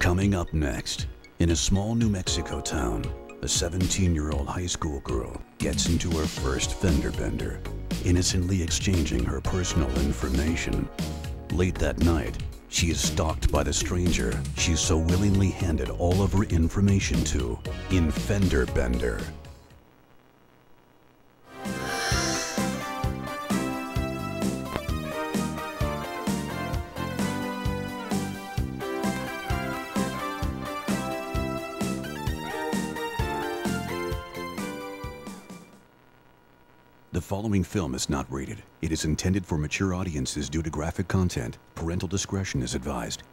Coming up next, in a small New Mexico town, a 17 year old high school girl gets into her first fender bender, innocently exchanging her personal information. Late that night, she is stalked by the stranger she so willingly handed all of her information to in Fender Bender. The following film is not rated. It is intended for mature audiences due to graphic content. Parental discretion is advised.